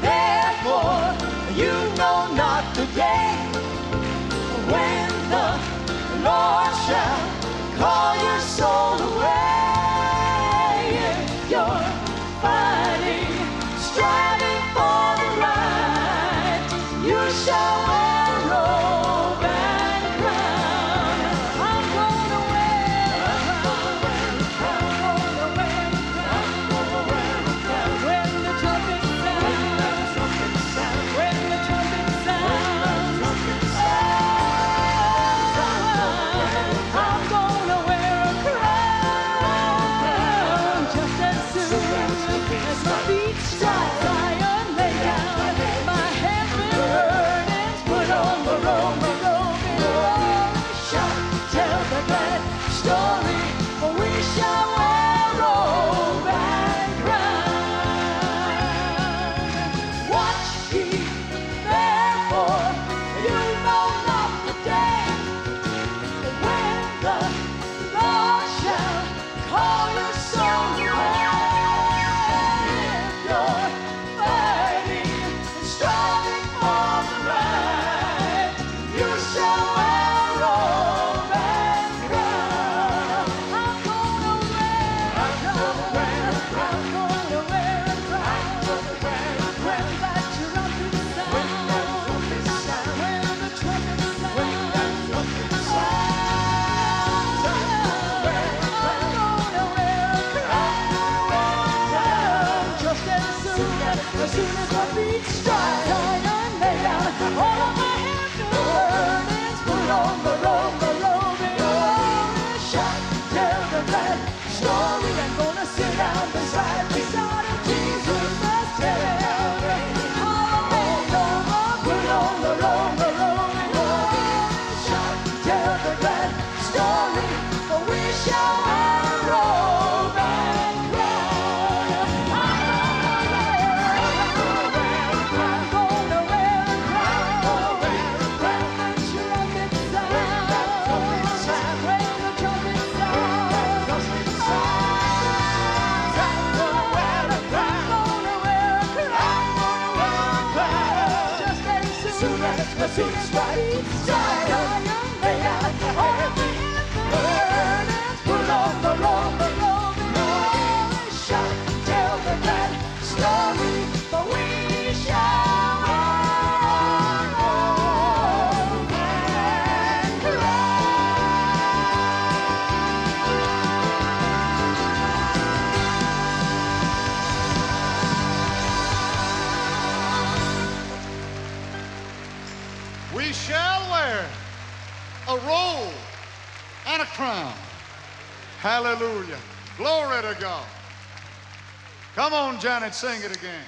Therefore, you know not the day when the Lord shall call your soul. As soon as my feet stride, I'm out. All of my hands burning. On the the the shot till the. We shall wear a robe and a crown. Hallelujah. Glory to God. Come on, Janet, sing it again.